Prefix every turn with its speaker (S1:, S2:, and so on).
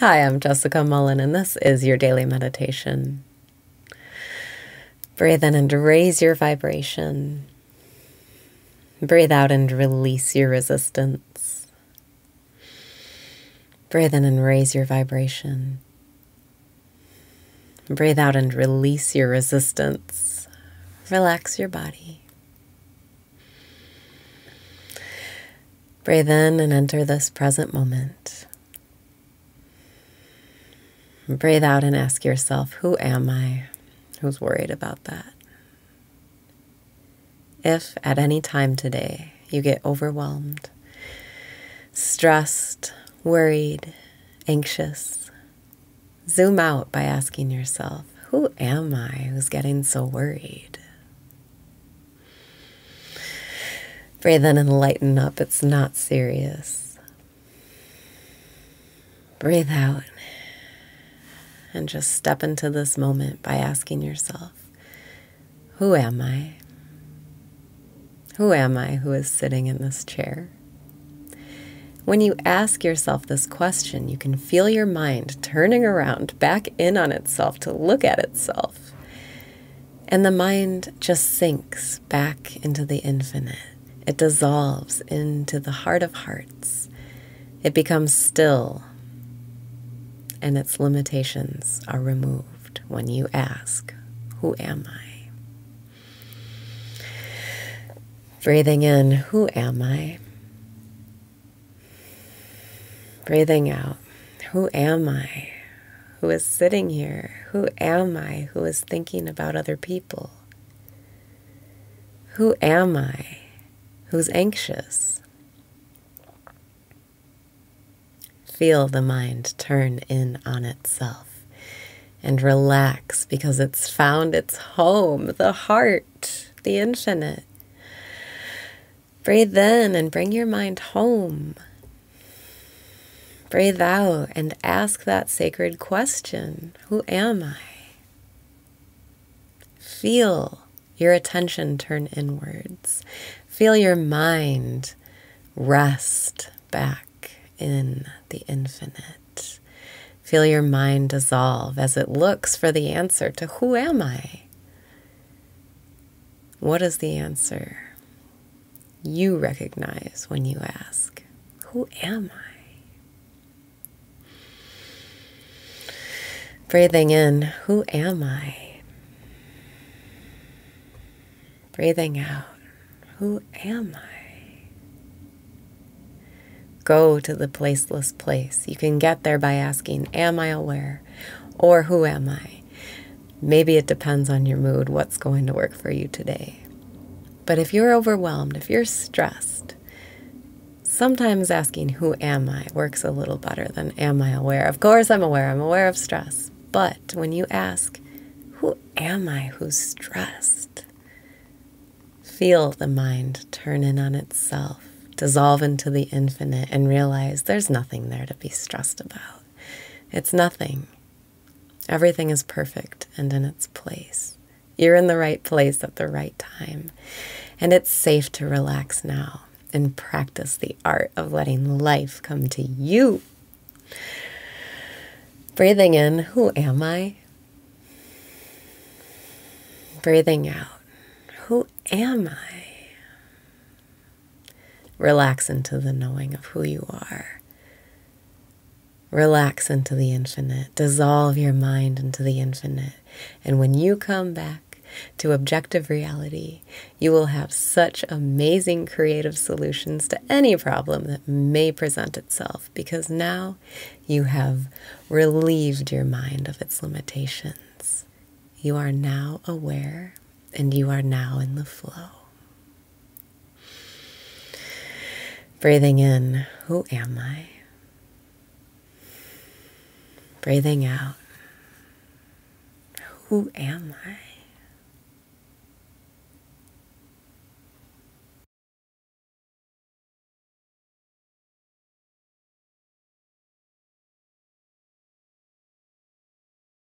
S1: Hi, I'm Jessica Mullen, and this is your daily meditation. Breathe in and raise your vibration. Breathe out and release your resistance. Breathe in and raise your vibration. Breathe out and release your resistance. Relax your body. Breathe in and enter this present moment. Breathe out and ask yourself, Who am I? Who's worried about that? If at any time today you get overwhelmed, stressed, worried, anxious, zoom out by asking yourself, Who am I who's getting so worried? Breathe in and lighten up. It's not serious. Breathe out and just step into this moment by asking yourself, Who am I? Who am I who is sitting in this chair? When you ask yourself this question, you can feel your mind turning around back in on itself to look at itself. And the mind just sinks back into the infinite. It dissolves into the heart of hearts. It becomes still and its limitations are removed when you ask, Who am I? Breathing in, Who am I? Breathing out, Who am I? Who is sitting here? Who am I who is thinking about other people? Who am I who's anxious? Feel the mind turn in on itself and relax because it's found its home, the heart, the infinite. Breathe in and bring your mind home. Breathe out and ask that sacred question Who am I? Feel your attention turn inwards. Feel your mind rest back in the infinite. Feel your mind dissolve as it looks for the answer to who am I? What is the answer you recognize when you ask, Who am I? Breathing in, Who am I? Breathing out, Who am I? Go to the placeless place. You can get there by asking, Am I aware? Or Who am I? Maybe it depends on your mood what's going to work for you today. But if you're overwhelmed, if you're stressed, sometimes asking, Who am I? works a little better than Am I aware? Of course, I'm aware. I'm aware of stress. But when you ask, Who am I who's stressed? Feel the mind turn in on itself dissolve into the infinite and realize there's nothing there to be stressed about. It's nothing. Everything is perfect and in its place. You're in the right place at the right time. And it's safe to relax now and practice the art of letting life come to you. Breathing in, who am I? Breathing out, who am I? Relax into the knowing of who you are. Relax into the infinite. Dissolve your mind into the infinite. And when you come back to objective reality, you will have such amazing creative solutions to any problem that may present itself because now you have relieved your mind of its limitations. You are now aware and you are now in the flow. Breathing in, who am I? Breathing out, who am I?